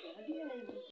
Coba.